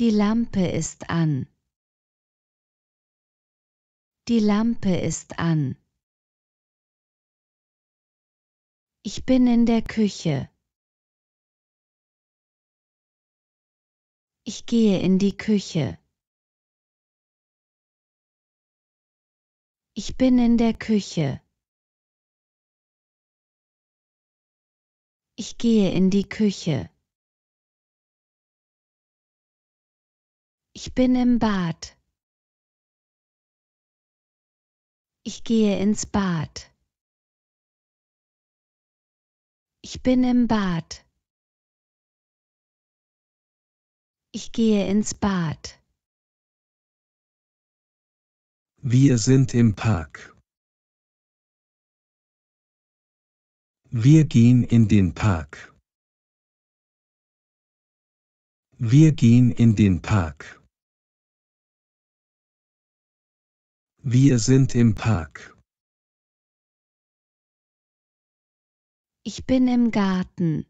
Die Lampe ist an. Die Lampe ist an. Ich bin in der Küche. Ich gehe in die Küche. Ich bin in der Küche. Ich gehe in die Küche. Ich bin im Bad. Ich gehe ins Bad. Ich bin im Bad. Ich gehe ins Bad. Wir sind im Park. Wir gehen in den Park. Wir gehen in den Park. Wir sind im Park. Ich bin im Garten.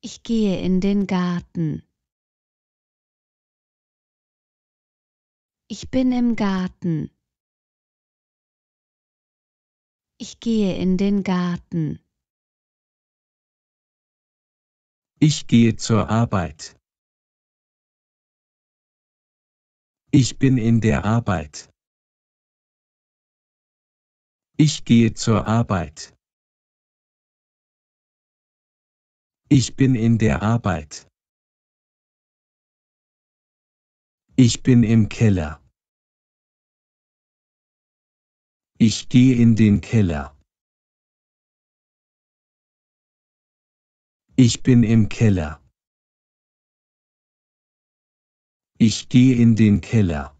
Ich gehe in den Garten. Ich bin im Garten. Ich gehe in den Garten. Ich gehe zur Arbeit. Ich bin in der Arbeit. Ich gehe zur Arbeit. Ich bin in der Arbeit. Ich bin im Keller. Ich gehe in den Keller. Ich bin im Keller. Ich gehe in den Keller.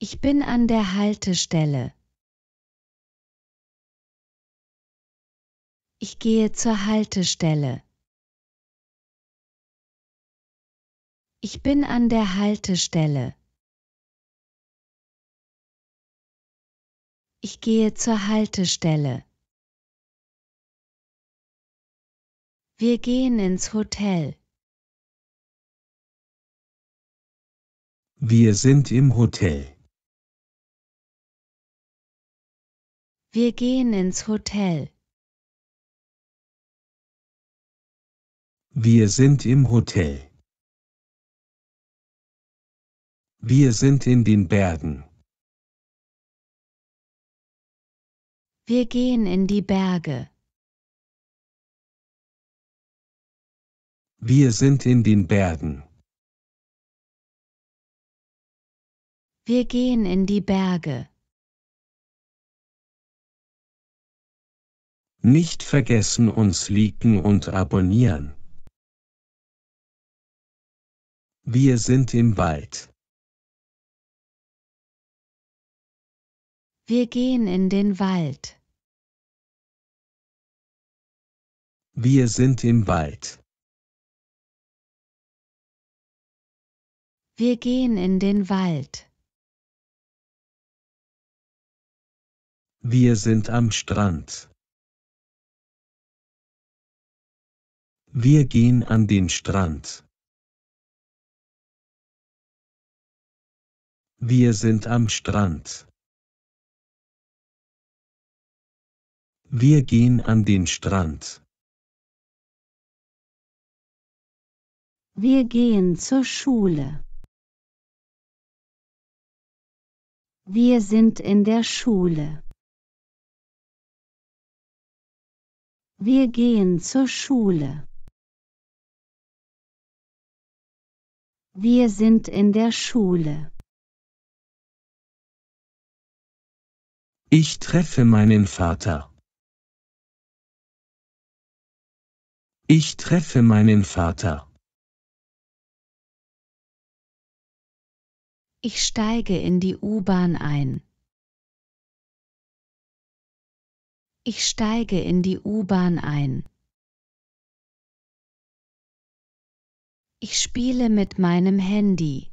Ich bin an der Haltestelle. Ich gehe zur Haltestelle. Ich bin an der Haltestelle. Ich gehe zur Haltestelle. Wir gehen ins Hotel. Wir sind im Hotel. Wir gehen ins Hotel. Wir sind im Hotel. Wir sind in den Bergen. Wir gehen in die Berge. Wir sind in den Bergen. Wir gehen in die Berge. Nicht vergessen uns liken und abonnieren. Wir sind im Wald. Wir gehen in den Wald. Wir sind im Wald. Wir gehen in den Wald. Wir sind am Strand. Wir gehen an den Strand. Wir sind am Strand. Wir gehen an den Strand. Wir gehen zur Schule. Wir sind in der Schule. Wir gehen zur Schule. Wir sind in der Schule. Ich treffe meinen Vater. Ich treffe meinen Vater. Ich steige in die U-Bahn ein. Ich steige in die U-Bahn ein. Ich spiele mit meinem Handy.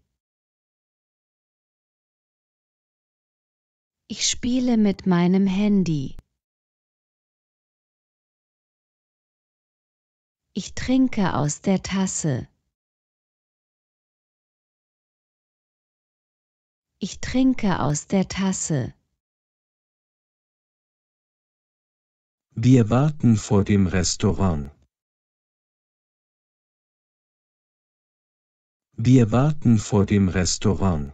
Ich spiele mit meinem Handy. Ich trinke aus der Tasse. Ich trinke aus der Tasse. Wir warten vor dem Restaurant. Wir warten vor dem Restaurant.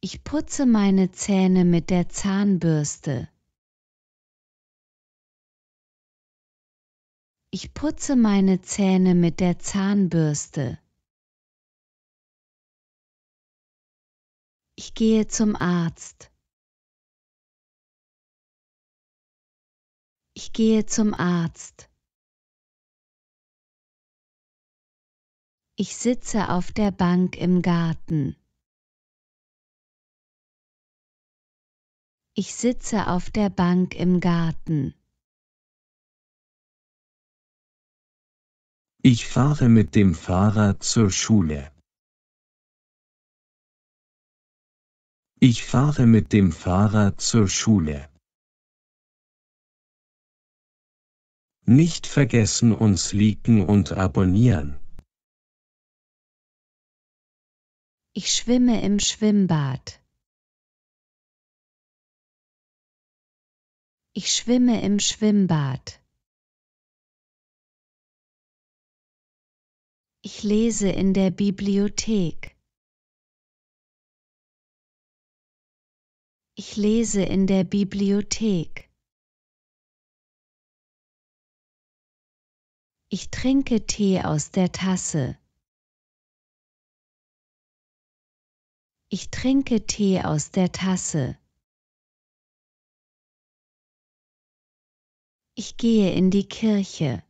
Ich putze meine Zähne mit der Zahnbürste. Ich putze meine Zähne mit der Zahnbürste. Ich gehe zum Arzt. Ich gehe zum Arzt. Ich sitze auf der Bank im Garten. Ich sitze auf der Bank im Garten. Ich fahre mit dem Fahrrad zur Schule. Ich fahre mit dem Fahrrad zur Schule. Nicht vergessen uns liken und abonnieren. Ich schwimme im Schwimmbad. Ich schwimme im Schwimmbad. Ich lese in der Bibliothek. Ich lese in der Bibliothek. Ich trinke Tee aus der Tasse. Ich trinke Tee aus der Tasse. Ich gehe in die Kirche.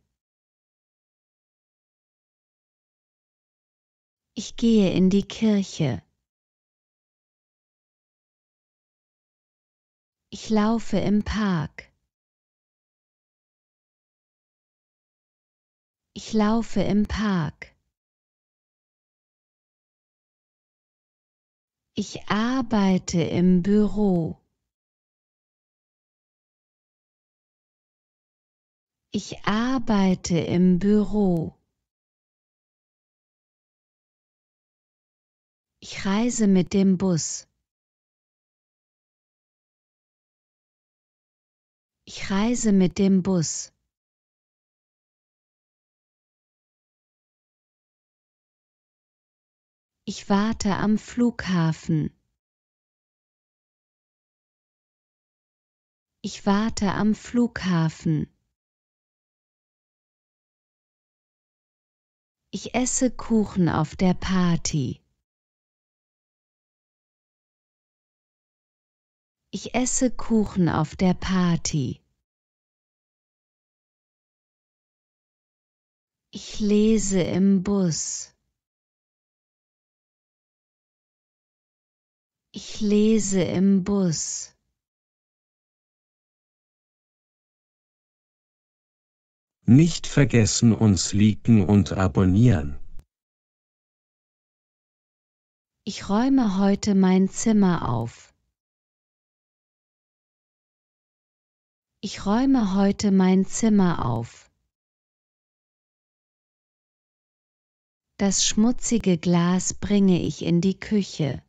Ich gehe in die Kirche. Ich laufe im Park. Ich laufe im Park. Ich arbeite im Büro. Ich arbeite im Büro. Ich reise mit dem Bus. Ich reise mit dem Bus. Ich warte am Flughafen. Ich warte am Flughafen. Ich esse Kuchen auf der Party. Ich esse Kuchen auf der Party. Ich lese im Bus. Ich lese im Bus. Nicht vergessen uns liken und abonnieren. Ich räume heute mein Zimmer auf. Ich räume heute mein Zimmer auf. Das schmutzige Glas bringe ich in die Küche.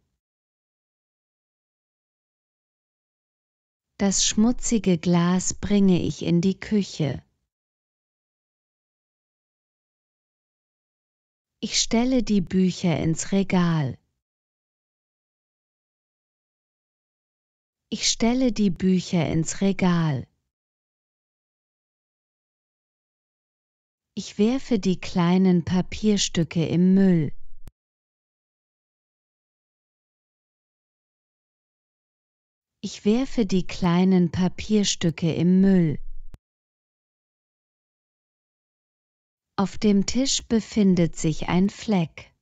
Das schmutzige Glas bringe ich in die Küche. Ich stelle die Bücher ins Regal. Ich stelle die Bücher ins Regal. Ich werfe die kleinen Papierstücke im Müll. Ich werfe die kleinen Papierstücke im Müll. Auf dem Tisch befindet sich ein Fleck.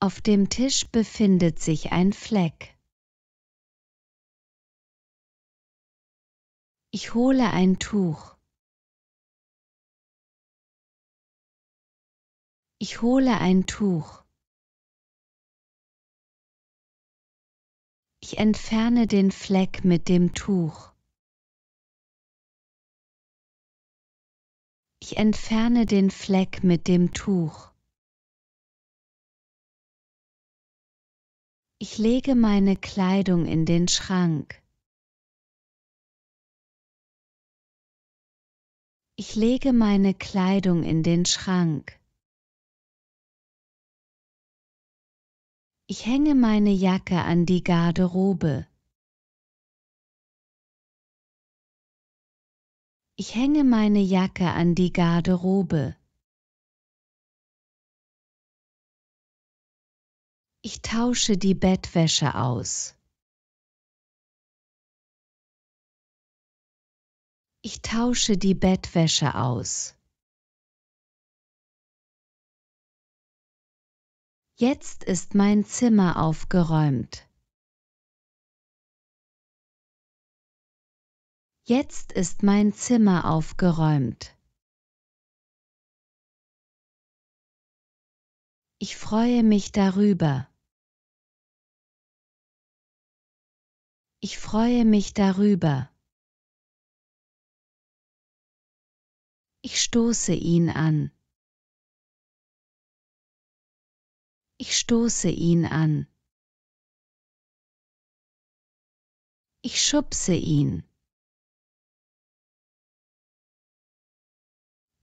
Auf dem Tisch befindet sich ein Fleck. Ich hole ein Tuch. Ich hole ein Tuch. Ich entferne den Fleck mit dem Tuch. Ich entferne den Fleck mit dem Tuch. Ich lege meine Kleidung in den Schrank. Ich lege meine Kleidung in den Schrank. Ich hänge meine Jacke an die Garderobe. Ich hänge meine Jacke an die Garderobe. Ich tausche die Bettwäsche aus. Ich tausche die Bettwäsche aus. Jetzt ist mein Zimmer aufgeräumt. Jetzt ist mein Zimmer aufgeräumt. Ich freue mich darüber. Ich freue mich darüber. Ich stoße ihn an. Ich stoße ihn an. Ich schubse ihn.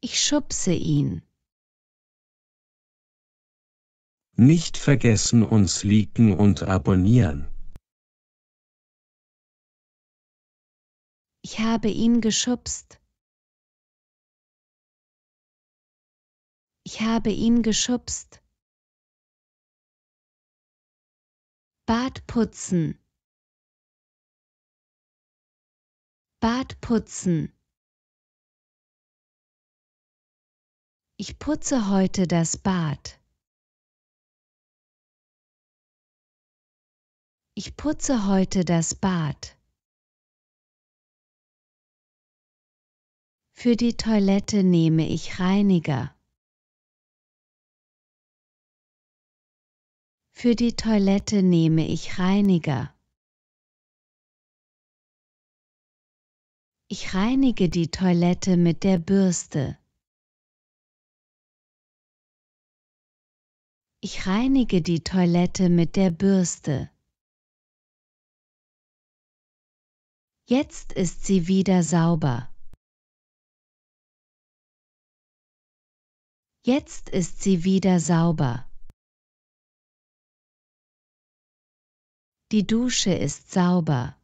Ich schubse ihn. Nicht vergessen uns liken und abonnieren. Ich habe ihn geschubst. Ich habe ihn geschubst. Bad putzen. Bad putzen. Ich putze heute das Bad. Ich putze heute das Bad. Für die Toilette nehme ich Reiniger. Für die Toilette nehme ich Reiniger. Ich reinige die Toilette mit der Bürste. Ich reinige die Toilette mit der Bürste. Jetzt ist sie wieder sauber. Jetzt ist sie wieder sauber. Die Dusche ist sauber.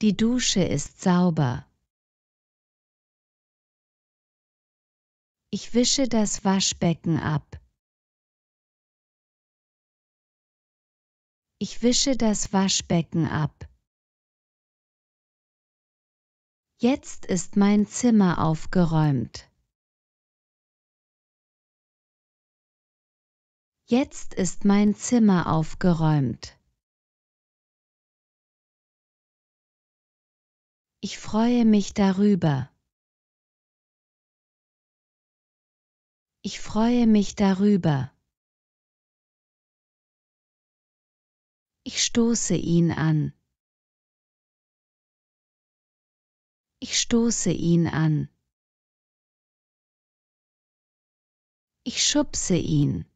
Die Dusche ist sauber. Ich wische das Waschbecken ab. Ich wische das Waschbecken ab. Jetzt ist mein Zimmer aufgeräumt. Jetzt ist mein Zimmer aufgeräumt. Ich freue mich darüber. Ich freue mich darüber. Ich stoße ihn an. Ich stoße ihn an. Ich schubse ihn.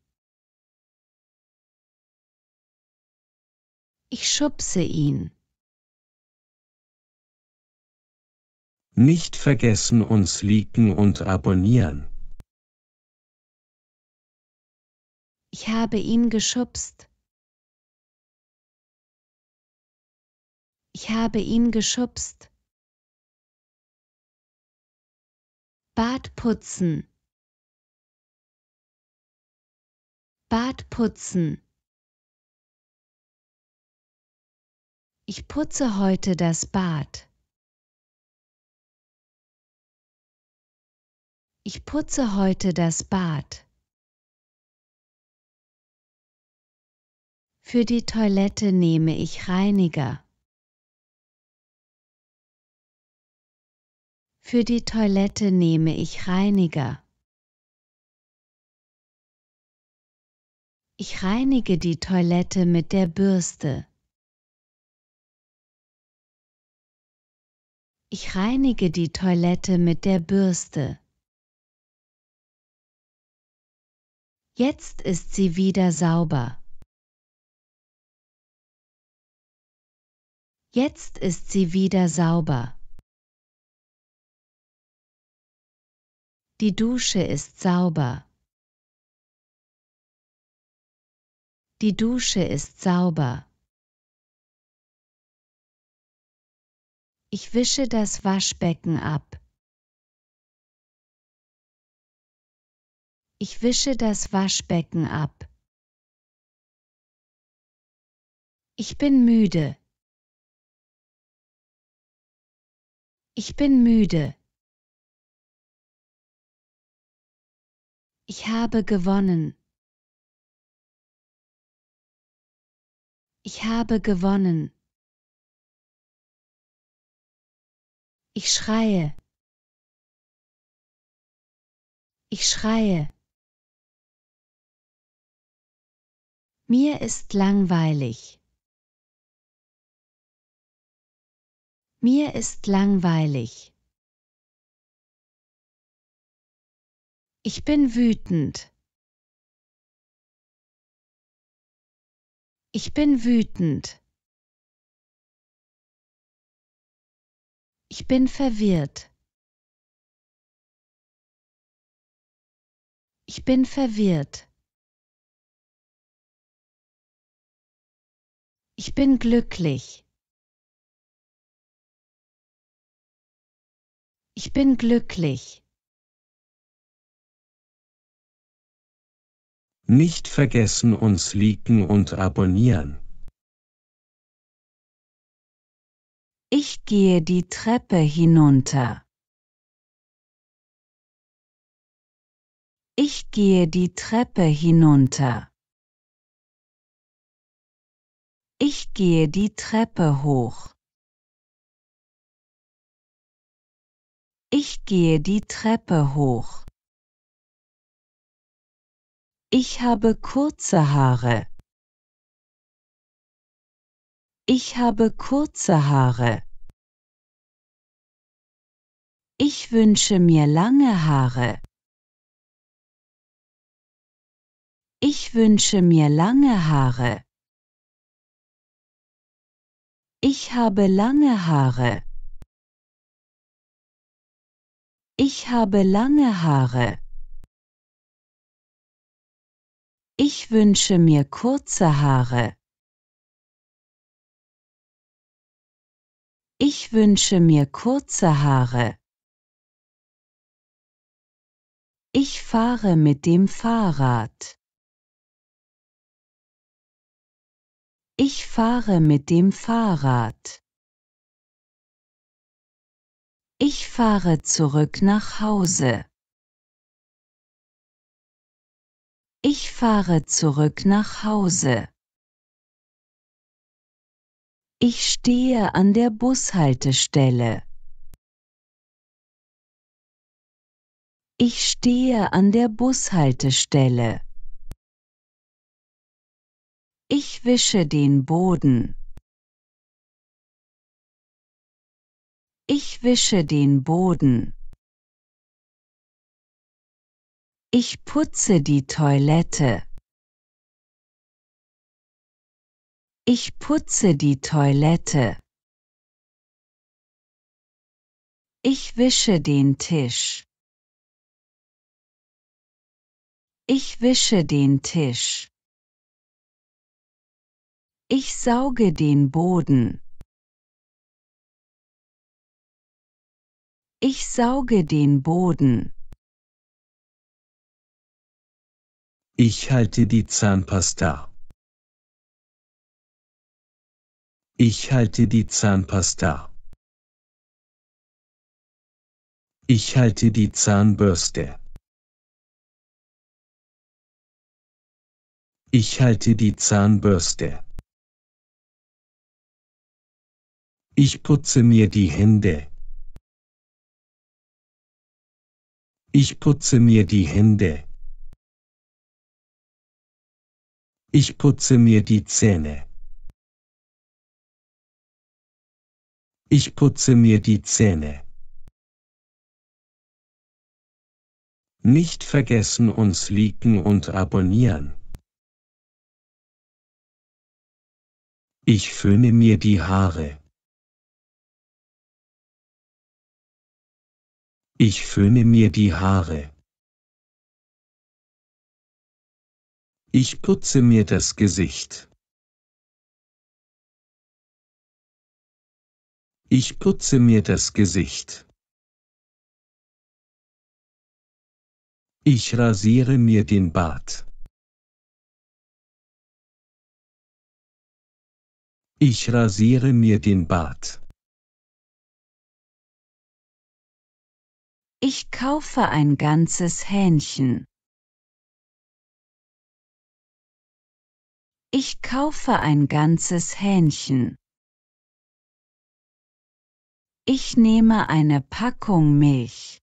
Ich schubse ihn. Nicht vergessen uns liken und abonnieren. Ich habe ihn geschubst. Ich habe ihn geschubst. Bad putzen. Bad putzen. Ich putze heute das Bad. Ich putze heute das Bad. Für die Toilette nehme ich Reiniger. Für die Toilette nehme ich Reiniger. Ich reinige die Toilette mit der Bürste. Ich reinige die Toilette mit der Bürste. Jetzt ist sie wieder sauber. Jetzt ist sie wieder sauber. Die Dusche ist sauber. Die Dusche ist sauber. Ich wische das Waschbecken ab. Ich wische das Waschbecken ab. Ich bin müde. Ich bin müde. Ich habe gewonnen. Ich habe gewonnen. Ich schreie. Ich schreie. Mir ist langweilig. Mir ist langweilig. Ich bin wütend. Ich bin wütend. Ich bin verwirrt. Ich bin verwirrt. Ich bin glücklich. Ich bin glücklich. Nicht vergessen uns liken und abonnieren. Ich gehe die Treppe hinunter. Ich gehe die Treppe hinunter. Ich gehe die Treppe hoch. Ich gehe die Treppe hoch. Ich habe kurze Haare. Ich habe kurze Haare. Ich wünsche mir lange Haare. Ich wünsche mir lange Haare. Ich habe lange Haare. Ich habe lange Haare. Ich wünsche mir kurze Haare. Ich wünsche mir kurze Haare. Ich fahre mit dem Fahrrad. Ich fahre mit dem Fahrrad. Ich fahre zurück nach Hause. Ich fahre zurück nach Hause. Ich stehe an der Bushaltestelle. Ich stehe an der Bushaltestelle. Ich wische den Boden. Ich wische den Boden. Ich putze die Toilette. Ich putze die Toilette. Ich wische den Tisch. Ich wische den Tisch. Ich sauge den Boden. Ich sauge den Boden. Ich halte die Zahnpasta. Ich halte die Zahnpasta. Ich halte die Zahnbürste. Ich halte die Zahnbürste. Ich putze mir die Hände. Ich putze mir die Hände. Ich putze mir die Zähne. Ich putze mir die Zähne. Nicht vergessen uns liken und abonnieren. Ich föhne mir die Haare. Ich föhne mir die Haare. Ich putze mir das Gesicht. Ich putze mir das Gesicht. Ich rasiere mir den Bart. Ich rasiere mir den Bart. Ich kaufe ein ganzes Hähnchen. Ich kaufe ein ganzes Hähnchen. Ich nehme eine Packung Milch.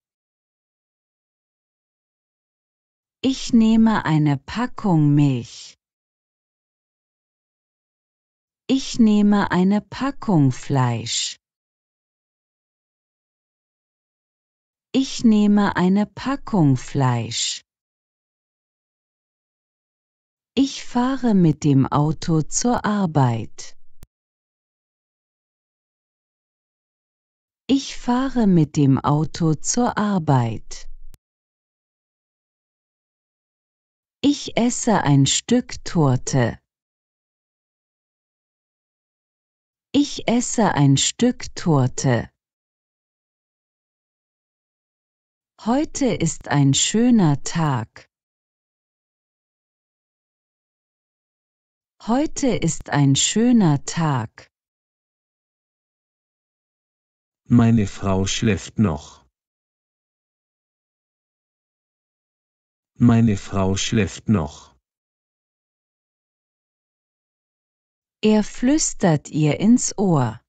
Ich nehme eine Packung Milch. Ich nehme eine Packung Fleisch. Ich nehme eine Packung Fleisch. Ich fahre mit dem Auto zur Arbeit. Ich fahre mit dem Auto zur Arbeit. Ich esse ein Stück Torte. Ich esse ein Stück Torte. Heute ist ein schöner Tag. Heute ist ein schöner Tag. Meine Frau schläft noch. Meine Frau schläft noch. Er flüstert ihr ins Ohr.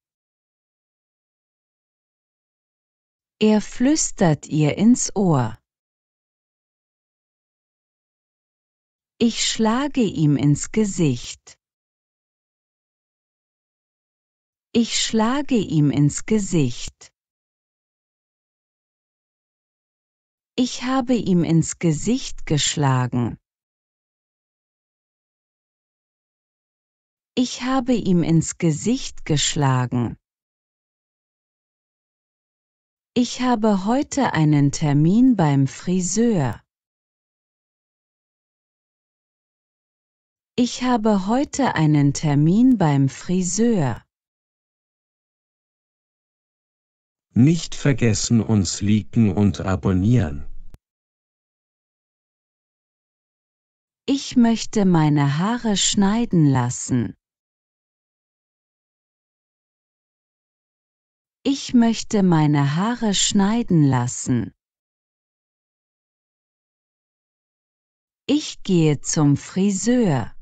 Er flüstert ihr ins Ohr. Ich schlage ihm ins Gesicht. Ich schlage ihm ins Gesicht. Ich habe ihm ins Gesicht geschlagen. Ich habe ihm ins Gesicht geschlagen. Ich habe heute einen Termin beim Friseur. Ich habe heute einen Termin beim Friseur. Nicht vergessen uns liken und abonnieren. Ich möchte meine Haare schneiden lassen. Ich möchte meine Haare schneiden lassen. Ich gehe zum Friseur.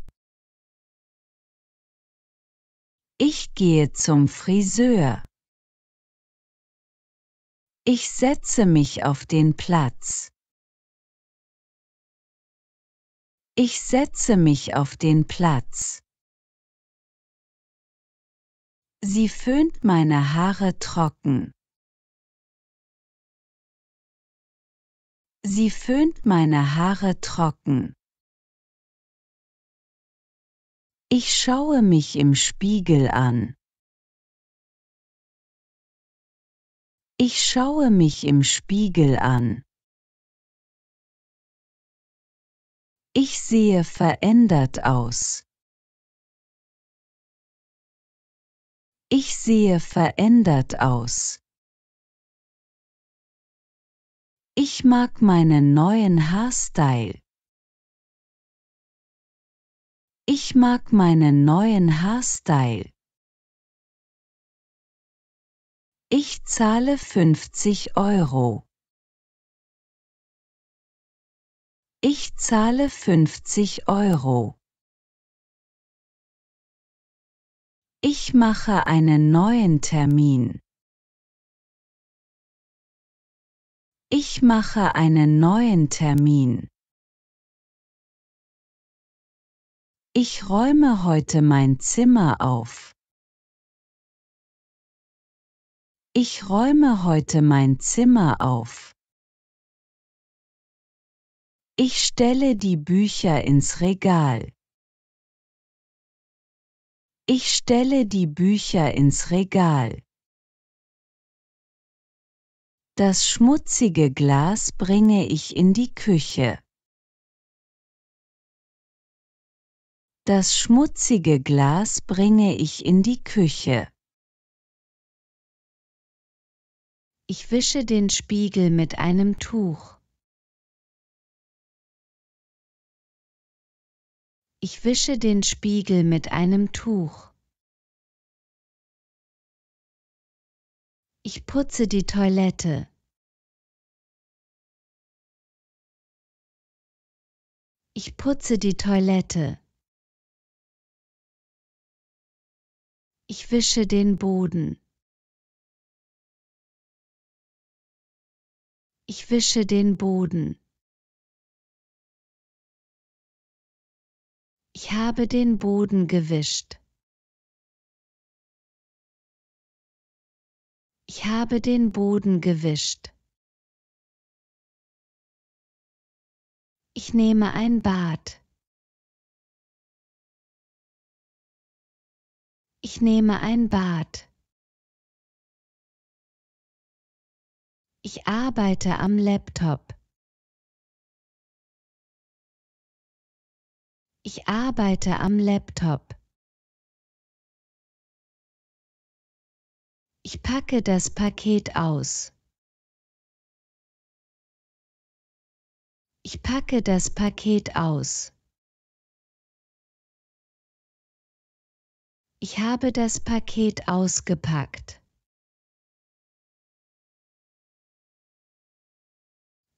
Ich gehe zum Friseur. Ich setze mich auf den Platz. Ich setze mich auf den Platz. Sie föhnt meine Haare trocken. Sie föhnt meine Haare trocken. Ich schaue mich im Spiegel an. Ich schaue mich im Spiegel an. Ich sehe verändert aus. Ich sehe verändert aus. Ich mag meinen neuen Haarstyle. Ich mag meinen neuen Haarstyle. Ich zahle 50 Euro. Ich zahle 50 Euro. Ich mache einen neuen Termin. Ich mache einen neuen Termin. Ich räume heute mein Zimmer auf. Ich räume heute mein Zimmer auf. Ich stelle die Bücher ins Regal. Ich stelle die Bücher ins Regal. Das schmutzige Glas bringe ich in die Küche. Das schmutzige Glas bringe ich in die Küche. Ich wische den Spiegel mit einem Tuch. Ich wische den Spiegel mit einem Tuch. Ich putze die Toilette. Ich putze die Toilette. Ich wische den Boden. Ich wische den Boden. Ich habe den Boden gewischt. Ich habe den Boden gewischt. Ich nehme ein Bad. Ich nehme ein Bad. Ich arbeite am Laptop. Ich arbeite am Laptop. Ich packe das Paket aus. Ich packe das Paket aus. Ich habe das Paket ausgepackt.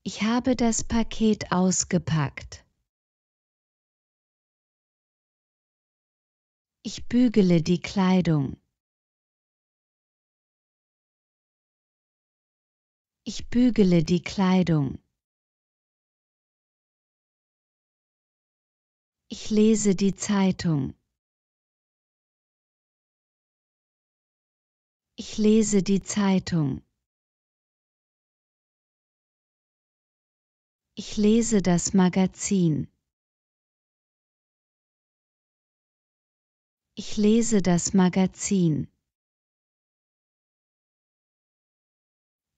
Ich habe das Paket ausgepackt. Ich bügele die Kleidung. Ich bügele die Kleidung. Ich lese die Zeitung. Ich lese die Zeitung. Ich lese das Magazin. Ich lese das Magazin.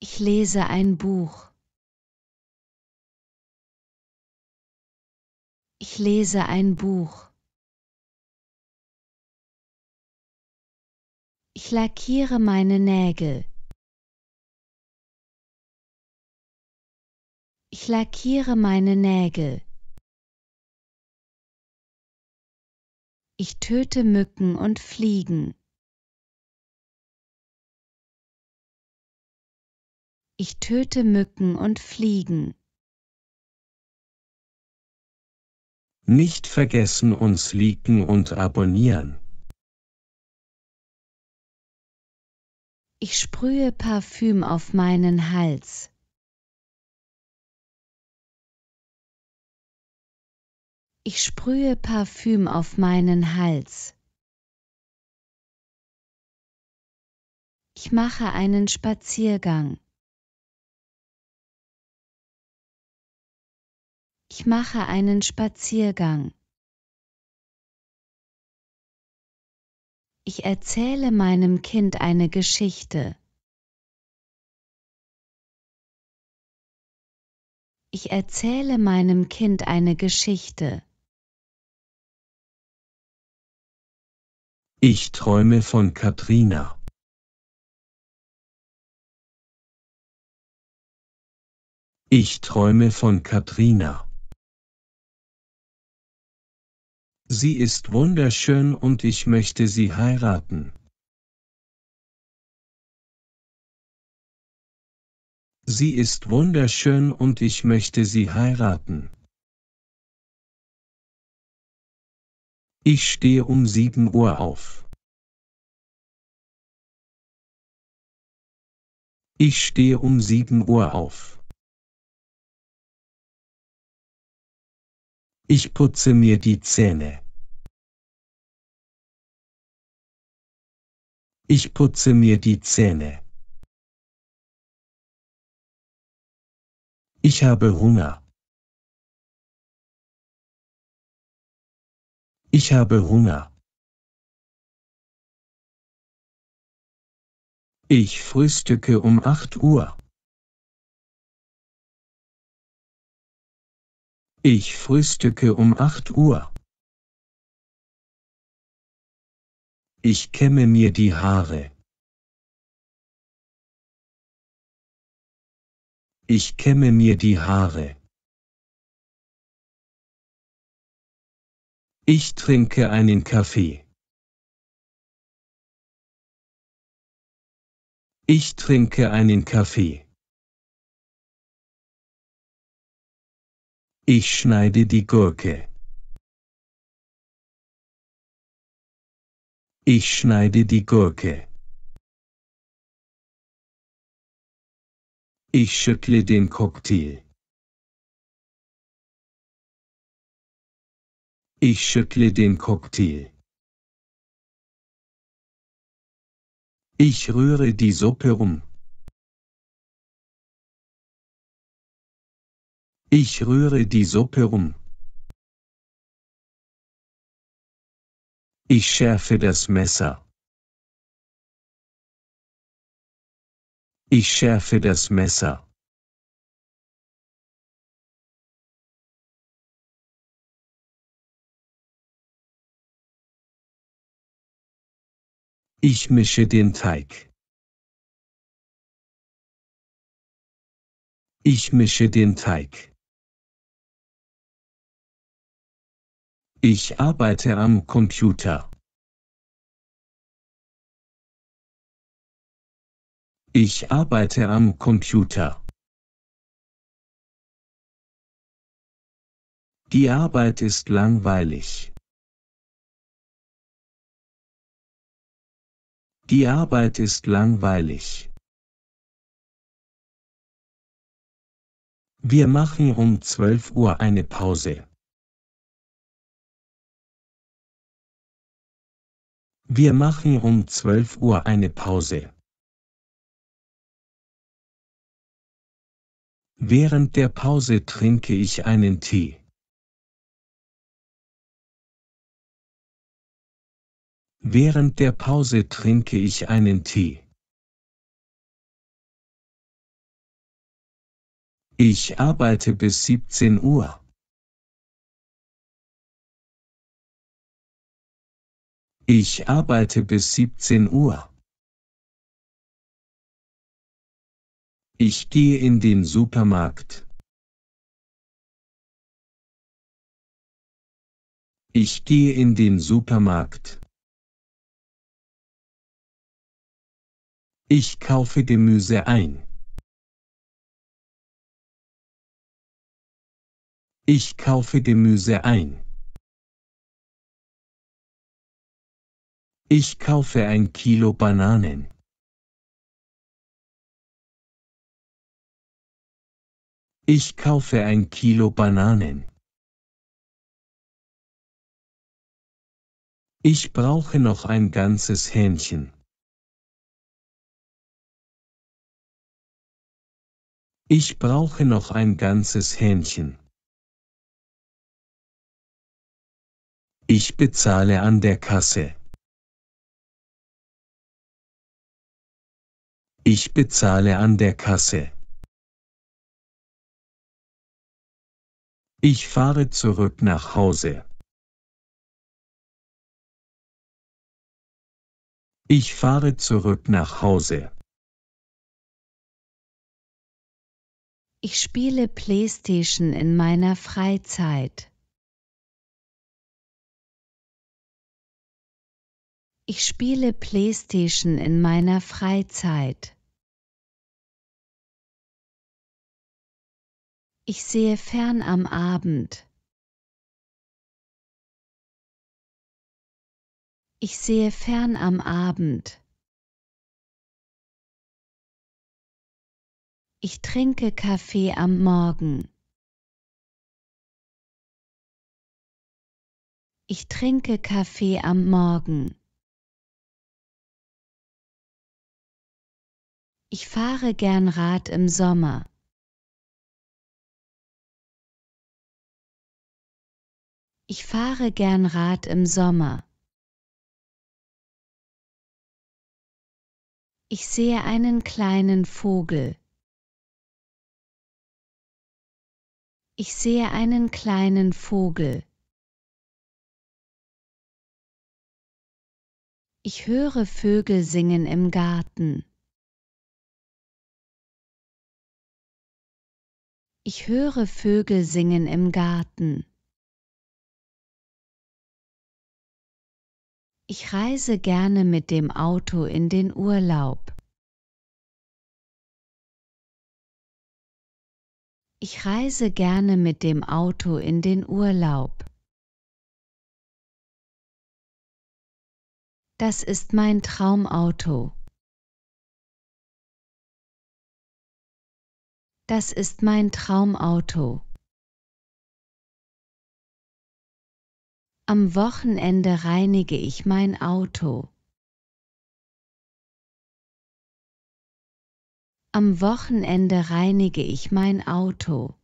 Ich lese ein Buch. Ich lese ein Buch. Ich lackiere meine Nägel. Ich lackiere meine Nägel. Ich töte Mücken und Fliegen. Ich töte Mücken und Fliegen. Nicht vergessen uns liken und abonnieren. Ich sprühe Parfüm auf meinen Hals. Ich sprühe Parfüm auf meinen Hals. Ich mache einen Spaziergang. Ich mache einen Spaziergang. Ich erzähle meinem Kind eine Geschichte. Ich erzähle meinem Kind eine Geschichte. Ich träume von Katrina. Ich träume von Katrina. Sie ist wunderschön und ich möchte sie heiraten. Sie ist wunderschön und ich möchte sie heiraten. Ich stehe um sieben Uhr auf. Ich stehe um sieben Uhr auf. Ich putze mir die Zähne. Ich putze mir die Zähne. Ich habe Hunger. Ich habe Hunger. Ich frühstücke um 8 Uhr. Ich frühstücke um 8 Uhr. Ich kämme mir die Haare. Ich kämme mir die Haare. Ich trinke einen Kaffee. Ich trinke einen Kaffee. Ich schneide die Gurke. Ich schneide die Gurke. Ich schüttle den Cocktail. Ich schüttle den Cocktail. Ich rühre die Suppe um. Ich rühre die Suppe um. Ich schärfe das Messer. Ich schärfe das Messer. Ich mische den Teig. Ich mische den Teig. Ich arbeite am Computer. Ich arbeite am Computer. Die Arbeit ist langweilig. Die Arbeit ist langweilig. Wir machen um 12 Uhr eine Pause. Wir machen um 12 Uhr eine Pause. Während der Pause trinke ich einen Tee. Während der Pause trinke ich einen Tee. Ich arbeite bis 17 Uhr. Ich arbeite bis 17 Uhr. Ich gehe in den Supermarkt. Ich gehe in den Supermarkt. Ich kaufe Gemüse ein. Ich kaufe Gemüse ein. Ich kaufe ein Kilo Bananen. Ich kaufe ein Kilo Bananen. Ich brauche noch ein ganzes Hähnchen. Ich brauche noch ein ganzes Hähnchen. Ich bezahle an der Kasse. Ich bezahle an der Kasse. Ich fahre zurück nach Hause. Ich fahre zurück nach Hause. Ich spiele Playstation in meiner Freizeit. Ich spiele Playstation in meiner Freizeit. Ich sehe fern am Abend. Ich sehe fern am Abend. Ich trinke Kaffee am Morgen. Ich trinke Kaffee am Morgen. Ich fahre gern Rad im Sommer. Ich fahre gern Rad im Sommer. Ich sehe einen kleinen Vogel. Ich sehe einen kleinen Vogel. Ich höre Vögel singen im Garten. Ich höre Vögel singen im Garten. Ich reise gerne mit dem Auto in den Urlaub. Ich reise gerne mit dem Auto in den Urlaub. Das ist mein Traumauto. Das ist mein Traumauto. Am Wochenende reinige ich mein Auto. Am Wochenende reinige ich mein Auto.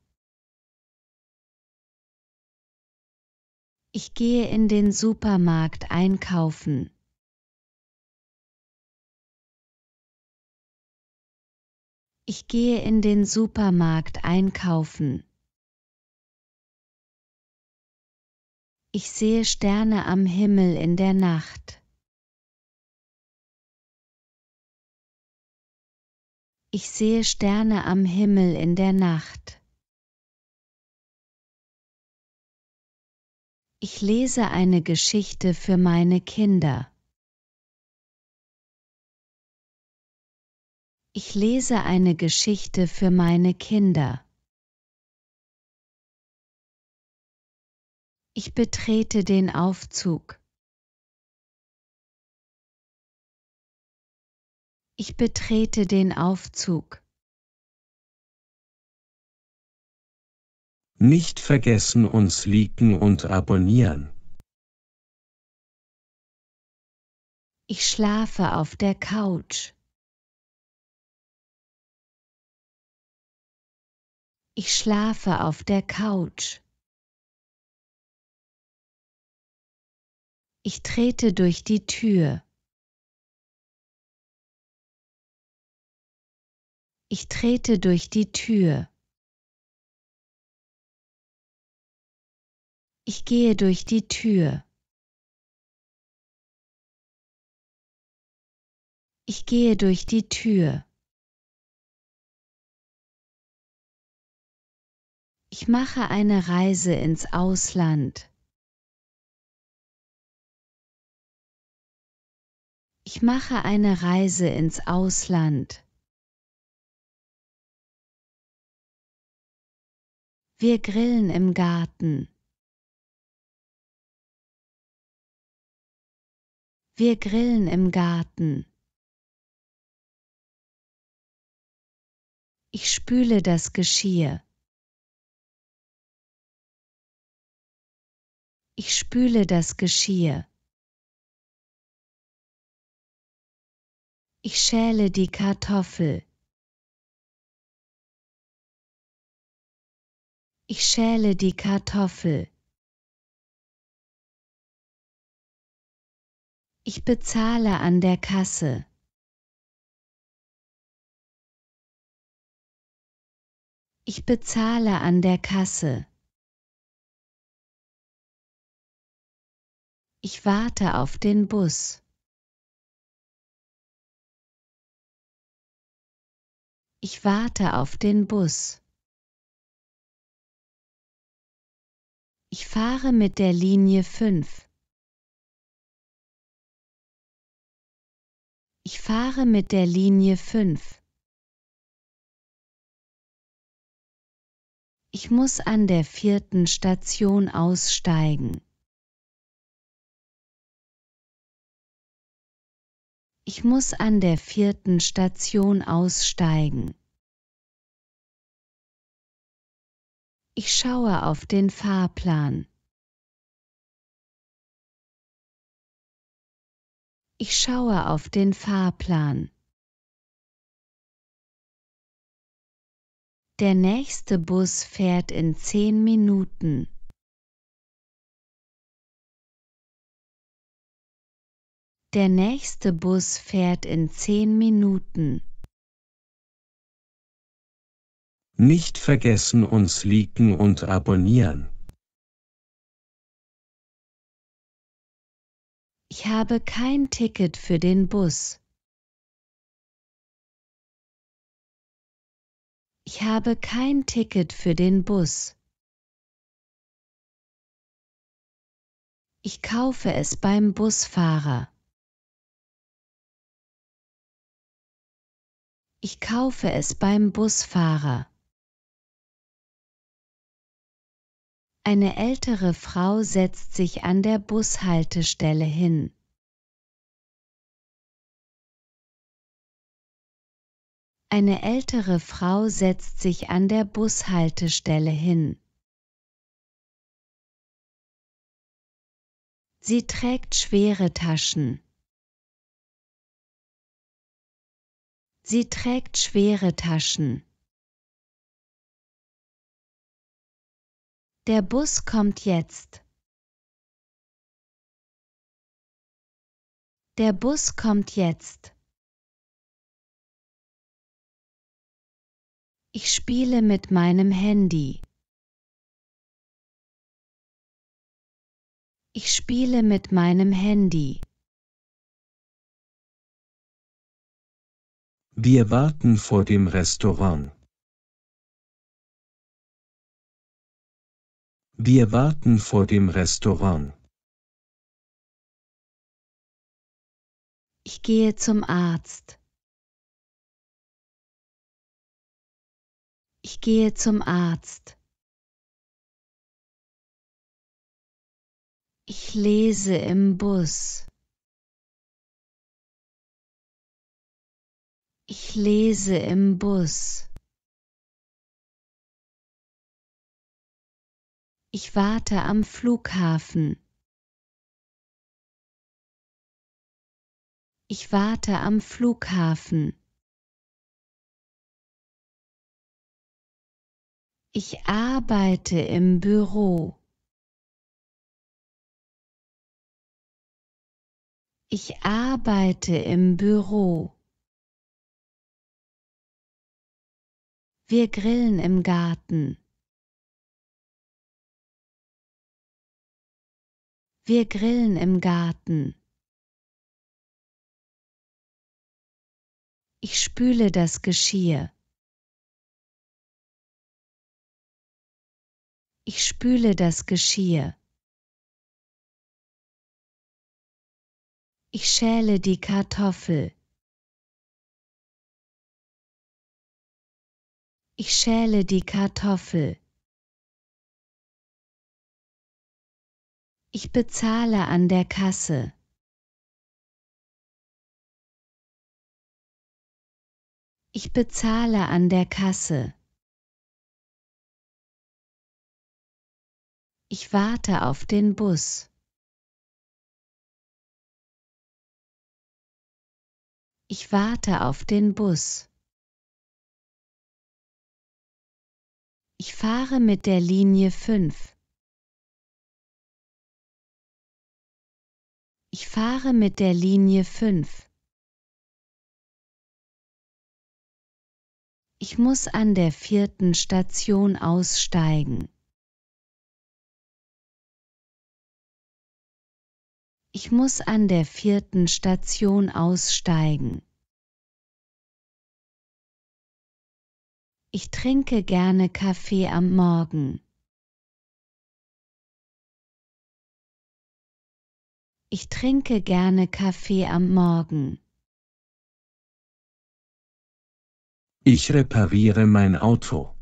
Ich gehe in den Supermarkt einkaufen. Ich gehe in den Supermarkt einkaufen. Ich sehe Sterne am Himmel in der Nacht. Ich sehe Sterne am Himmel in der Nacht. Ich lese eine Geschichte für meine Kinder. Ich lese eine Geschichte für meine Kinder. Ich betrete den Aufzug. Ich betrete den Aufzug. Nicht vergessen uns liken und abonnieren. Ich schlafe auf der Couch. Ich schlafe auf der Couch. Ich trete durch die Tür. Ich trete durch die Tür. Ich gehe durch die Tür. Ich gehe durch die Tür. Ich mache eine Reise ins Ausland. Ich mache eine Reise ins Ausland. Wir grillen im Garten. Wir grillen im Garten. Ich spüle das Geschirr. Ich spüle das Geschirr. Ich schäle die Kartoffel. Ich schäle die Kartoffel. Ich bezahle an der Kasse. Ich bezahle an der Kasse. Ich warte auf den Bus. Ich warte auf den Bus. Ich fahre mit der Linie 5. Ich fahre mit der Linie 5. Ich muss an der vierten Station aussteigen. Ich muss an der vierten Station aussteigen. Ich schaue auf den Fahrplan. Ich schaue auf den Fahrplan. Der nächste Bus fährt in zehn Minuten. Der nächste Bus fährt in zehn Minuten. Nicht vergessen uns liken und abonnieren. Ich habe kein Ticket für den Bus. Ich habe kein Ticket für den Bus. Ich kaufe es beim Busfahrer. Ich kaufe es beim Busfahrer. Eine ältere Frau setzt sich an der Bushaltestelle hin. Eine ältere Frau setzt sich an der Bushaltestelle hin. Sie trägt schwere Taschen. Sie trägt schwere Taschen. Der Bus kommt jetzt. Der Bus kommt jetzt. Ich spiele mit meinem Handy. Ich spiele mit meinem Handy. Wir warten vor dem Restaurant. Wir warten vor dem Restaurant. Ich gehe zum Arzt. Ich gehe zum Arzt. Ich lese im Bus. Ich lese im Bus. Ich warte am Flughafen. Ich warte am Flughafen. Ich arbeite im Büro. Ich arbeite im Büro. Wir grillen im Garten. Wir grillen im Garten. Ich spüle das Geschirr. Ich spüle das Geschirr. Ich schäle die Kartoffel. Ich schäle die Kartoffel. Ich bezahle an der Kasse. Ich bezahle an der Kasse. Ich warte auf den Bus. Ich warte auf den Bus. Ich fahre mit der Linie 5. Ich fahre mit der Linie 5. Ich muss an der vierten Station aussteigen. Ich muss an der vierten Station aussteigen. Ich trinke gerne Kaffee am Morgen. Ich trinke gerne Kaffee am Morgen. Ich repariere mein Auto.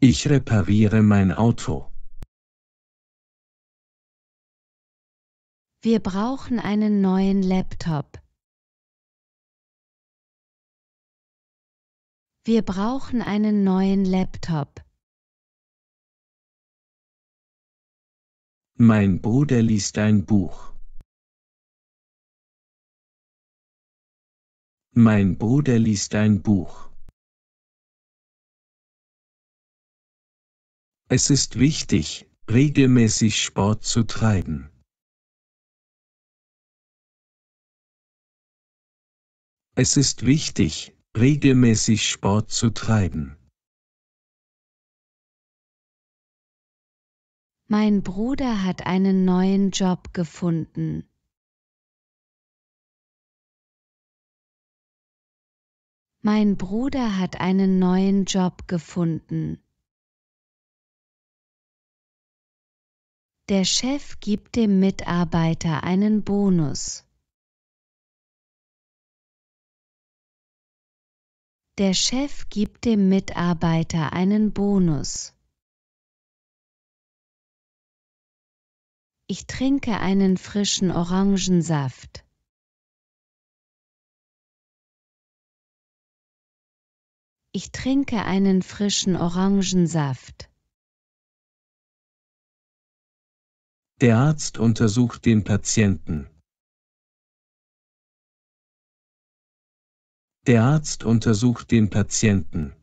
Ich repariere mein Auto. Wir brauchen einen neuen Laptop. Wir brauchen einen neuen Laptop. Mein Bruder liest ein Buch. Mein Bruder liest ein Buch. Es ist wichtig, regelmäßig Sport zu treiben. Es ist wichtig, regelmäßig Sport zu treiben. Mein Bruder hat einen neuen Job gefunden. Mein Bruder hat einen neuen Job gefunden. Der Chef gibt dem Mitarbeiter einen Bonus. Der Chef gibt dem Mitarbeiter einen Bonus. Ich trinke einen frischen Orangensaft. Ich trinke einen frischen Orangensaft. Der Arzt untersucht den Patienten. Der Arzt untersucht den Patienten.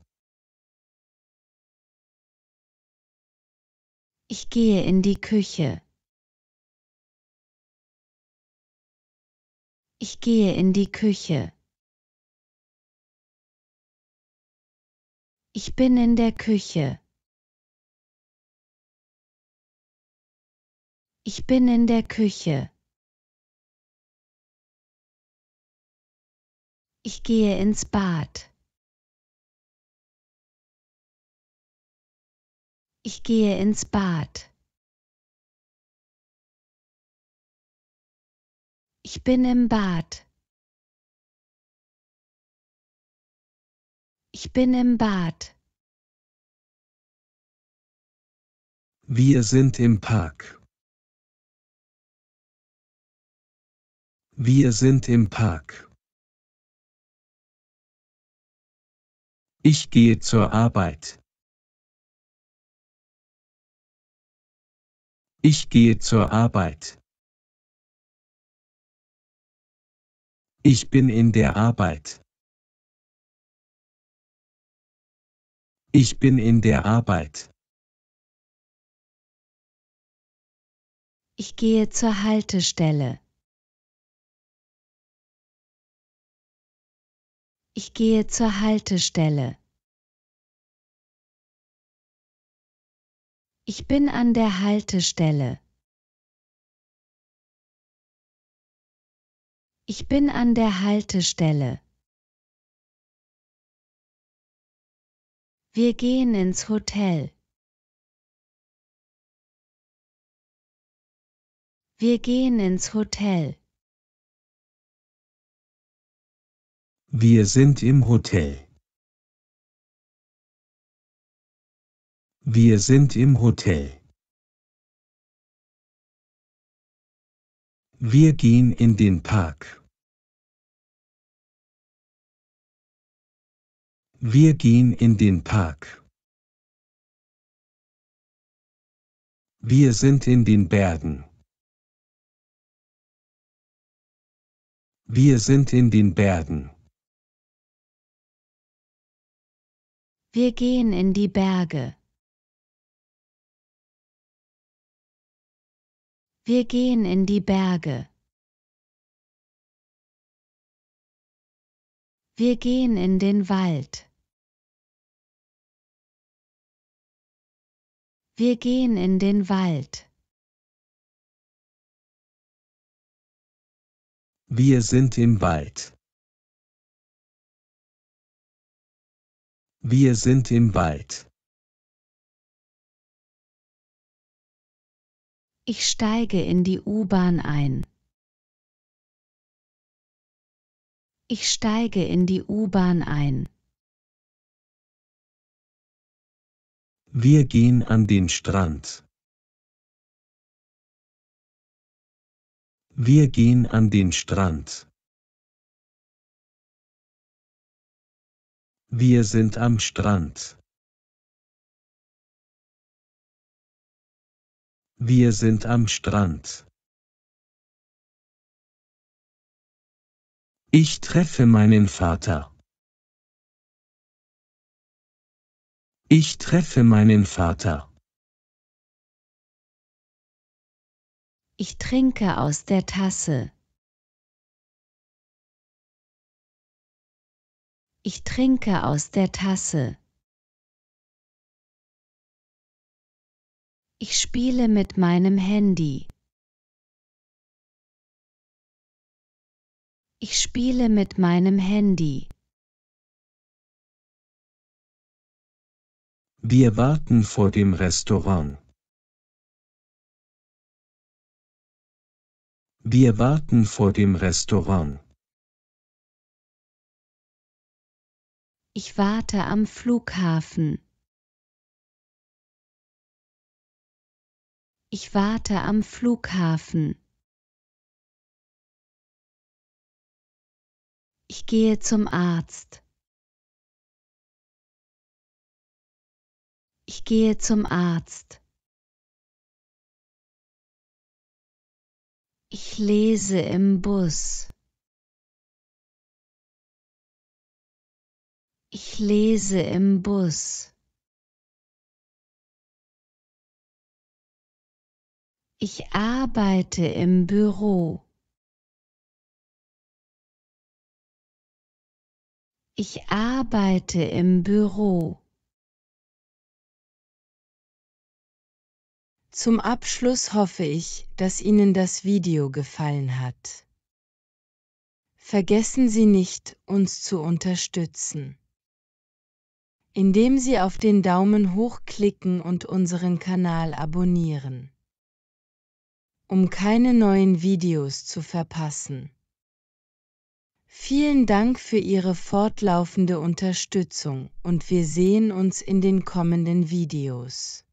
Ich gehe in die Küche. Ich gehe in die Küche. Ich bin in der Küche. Ich bin in der Küche. Ich gehe ins Bad. Ich gehe ins Bad. Ich bin im Bad. Ich bin im Bad. Wir sind im Park. Wir sind im Park. Ich gehe zur Arbeit. Ich gehe zur Arbeit. Ich bin in der Arbeit. Ich bin in der Arbeit. Ich gehe zur Haltestelle. Ich gehe zur Haltestelle. Ich bin an der Haltestelle. Ich bin an der Haltestelle. Wir gehen ins Hotel. Wir gehen ins Hotel. Wir sind im Hotel. Wir sind im Hotel. Wir gehen in den Park. Wir gehen in den Park. Wir sind in den Bergen. Wir sind in den Bergen. Wir gehen in die Berge. Wir gehen in die Berge. Wir gehen in den Wald. Wir gehen in den Wald. Wir sind im Wald. Wir sind im Wald. Ich steige in die U-Bahn ein. Ich steige in die U-Bahn ein. Wir gehen an den Strand. Wir gehen an den Strand. Wir sind am Strand. Wir sind am Strand. Ich treffe meinen Vater. Ich treffe meinen Vater. Ich trinke aus der Tasse. Ich trinke aus der Tasse. Ich spiele mit meinem Handy. Ich spiele mit meinem Handy. Wir warten vor dem Restaurant. Wir warten vor dem Restaurant. Ich warte am Flughafen. Ich warte am Flughafen. Ich gehe zum Arzt. Ich gehe zum Arzt. Ich lese im Bus. Ich lese im Bus. Ich arbeite im Büro. Ich arbeite im Büro. Zum Abschluss hoffe ich, dass Ihnen das Video gefallen hat. Vergessen Sie nicht, uns zu unterstützen, indem Sie auf den Daumen hoch klicken und unseren Kanal abonnieren, um keine neuen Videos zu verpassen. Vielen Dank für Ihre fortlaufende Unterstützung und wir sehen uns in den kommenden Videos.